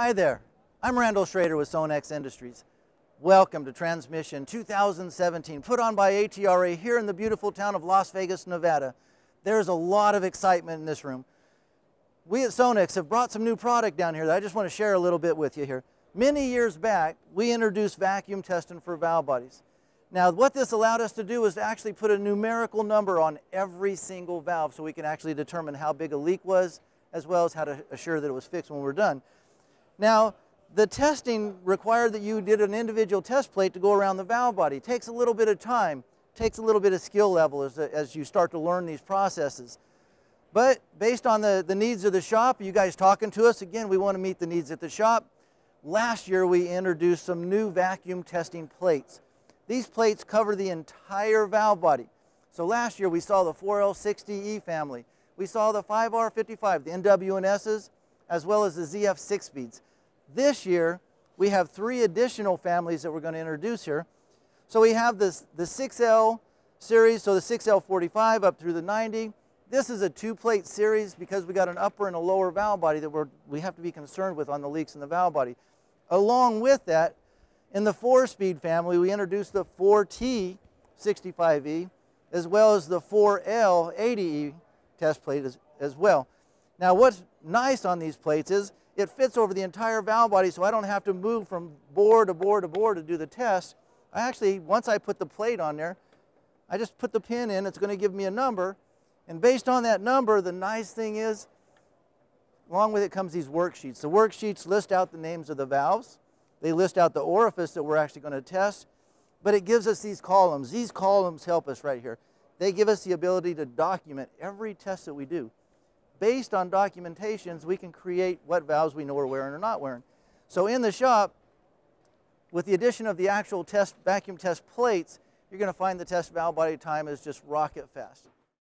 Hi there, I'm Randall Schroeder with Sonnax Industries. Welcome to Transmission 2017, put on by ATRA here in the beautiful town of Las Vegas, Nevada. There's a lot of excitement in this room. We at Sonnax have brought some new product down here that I just want to share a little bit with you here. Many years back, we introduced vacuum testing for valve bodies. Now, what this allowed us to do was to actually put a numerical number on every single valve so we can actually determine how big a leak was, as well as how to assure that it was fixed when we're done. Now, the testing required that you did an individual test plate to go around the valve body. It takes a little bit of time, takes a little bit of skill level as, as you start to learn these processes. But based on the, the needs of the shop, you guys talking to us, again, we want to meet the needs at the shop. Last year, we introduced some new vacuum testing plates. These plates cover the entire valve body. So last year, we saw the 4L60E family. We saw the 5R55, the NWNSs, as well as the ZF6 speeds. This year, we have three additional families that we're going to introduce here. So we have this, the 6L series, so the 6L45 up through the 90. This is a two-plate series because we got an upper and a lower valve body that we're, we have to be concerned with on the leaks in the valve body. Along with that, in the four-speed family, we introduced the 4T 65E as well as the 4L 80E test plate as, as well. Now what's nice on these plates is it fits over the entire valve body so I don't have to move from bore to bore to bore to do the test. I actually, once I put the plate on there, I just put the pin in, it's going to give me a number. And based on that number, the nice thing is, along with it comes these worksheets. The worksheets list out the names of the valves. They list out the orifice that we're actually going to test. But it gives us these columns. These columns help us right here. They give us the ability to document every test that we do based on documentations, we can create what valves we know we're wearing or not wearing. So in the shop, with the addition of the actual test vacuum test plates, you're going to find the test valve body time is just rocket fast.